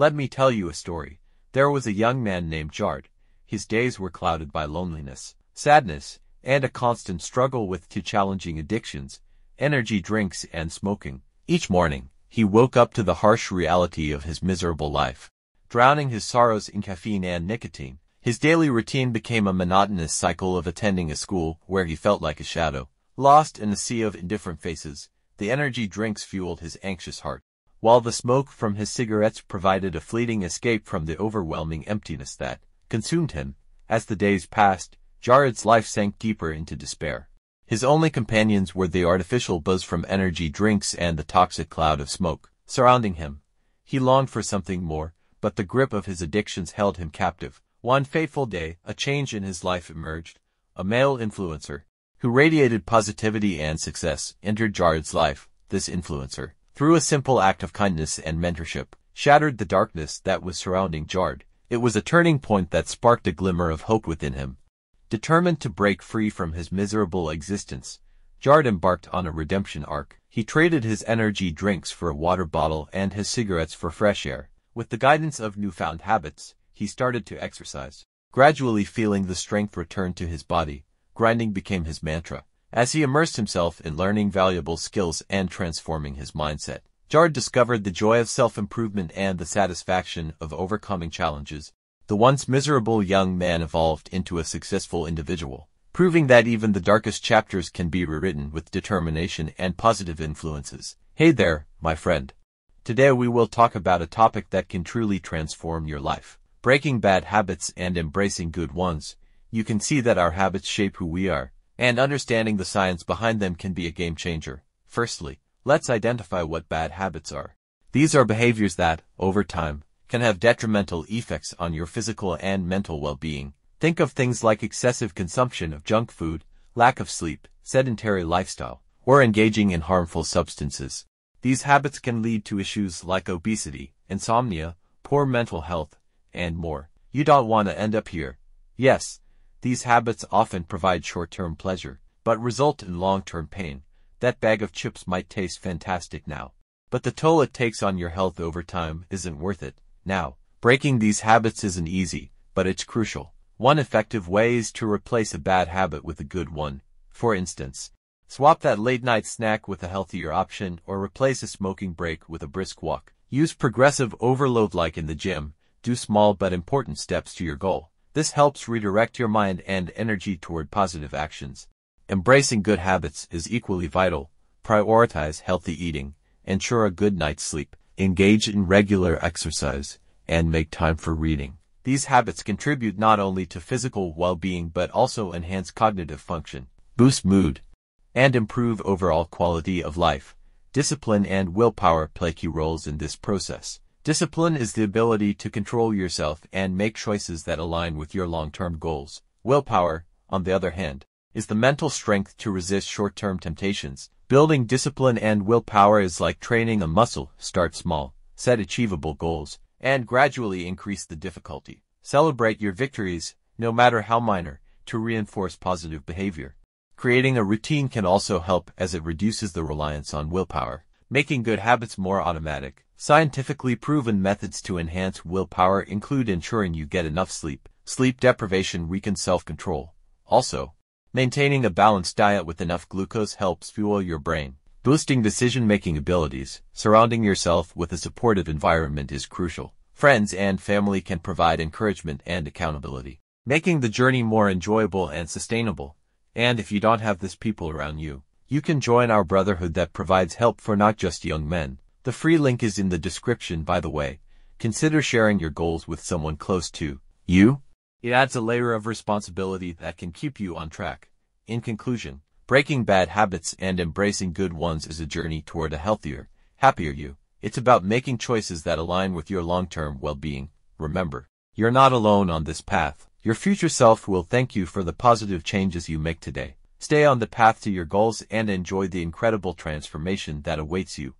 Let me tell you a story. There was a young man named Jared. His days were clouded by loneliness, sadness, and a constant struggle with two challenging addictions, energy drinks and smoking. Each morning, he woke up to the harsh reality of his miserable life. Drowning his sorrows in caffeine and nicotine, his daily routine became a monotonous cycle of attending a school where he felt like a shadow. Lost in a sea of indifferent faces, the energy drinks fueled his anxious heart, while the smoke from his cigarettes provided a fleeting escape from the overwhelming emptiness that consumed him. As the days passed, Jared's life sank deeper into despair. His only companions were the artificial buzz from energy drinks and the toxic cloud of smoke surrounding him. He longed for something more, but the grip of his addictions held him captive. One fateful day, a change in his life emerged. A male influencer, who radiated positivity and success, entered Jared's life. This influencer, through a simple act of kindness and mentorship, shattered the darkness that was surrounding Jared. It was a turning point that sparked a glimmer of hope within him. Determined to break free from his miserable existence, Jared embarked on a redemption arc. He traded his energy drinks for a water bottle and his cigarettes for fresh air. With the guidance of newfound habits, he started to exercise. Gradually feeling the strength return to his body, grinding became his mantra. As he immersed himself in learning valuable skills and transforming his mindset, Jared discovered the joy of self-improvement and the satisfaction of overcoming challenges. The once miserable young man evolved into a successful individual, proving that even the darkest chapters can be rewritten with determination and positive influences. Hey there, my friend. Today we will talk about a topic that can truly transform your life breaking bad habits and embracing good ones, you can see that our habits shape who we are, and understanding the science behind them can be a game changer. Firstly, let's identify what bad habits are. These are behaviors that, over time, can have detrimental effects on your physical and mental well-being. Think of things like excessive consumption of junk food, lack of sleep, sedentary lifestyle, or engaging in harmful substances. These habits can lead to issues like obesity, insomnia, poor mental health, and more. You don't want to end up here. Yes, these habits often provide short-term pleasure, but result in long-term pain. That bag of chips might taste fantastic now, but the toll it takes on your health over time isn't worth it. Now, breaking these habits isn't easy, but it's crucial. One effective way is to replace a bad habit with a good one. For instance, swap that late-night snack with a healthier option or replace a smoking break with a brisk walk. Use progressive overload like in the gym do small but important steps to your goal. This helps redirect your mind and energy toward positive actions. Embracing good habits is equally vital. Prioritize healthy eating, ensure a good night's sleep, engage in regular exercise, and make time for reading. These habits contribute not only to physical well-being but also enhance cognitive function, boost mood, and improve overall quality of life. Discipline and willpower play key roles in this process. Discipline is the ability to control yourself and make choices that align with your long-term goals. Willpower, on the other hand, is the mental strength to resist short-term temptations. Building discipline and willpower is like training a muscle. Start small, set achievable goals, and gradually increase the difficulty. Celebrate your victories, no matter how minor, to reinforce positive behavior. Creating a routine can also help as it reduces the reliance on willpower, making good habits more automatic. Scientifically proven methods to enhance willpower include ensuring you get enough sleep. Sleep deprivation weakens self-control. Also, maintaining a balanced diet with enough glucose helps fuel your brain. Boosting decision-making abilities, surrounding yourself with a supportive environment is crucial. Friends and family can provide encouragement and accountability, making the journey more enjoyable and sustainable. And if you don't have this people around you, you can join our brotherhood that provides help for not just young men, the free link is in the description, by the way. Consider sharing your goals with someone close to you. It adds a layer of responsibility that can keep you on track. In conclusion, breaking bad habits and embracing good ones is a journey toward a healthier, happier you. It's about making choices that align with your long-term well-being. Remember, you're not alone on this path. Your future self will thank you for the positive changes you make today. Stay on the path to your goals and enjoy the incredible transformation that awaits you.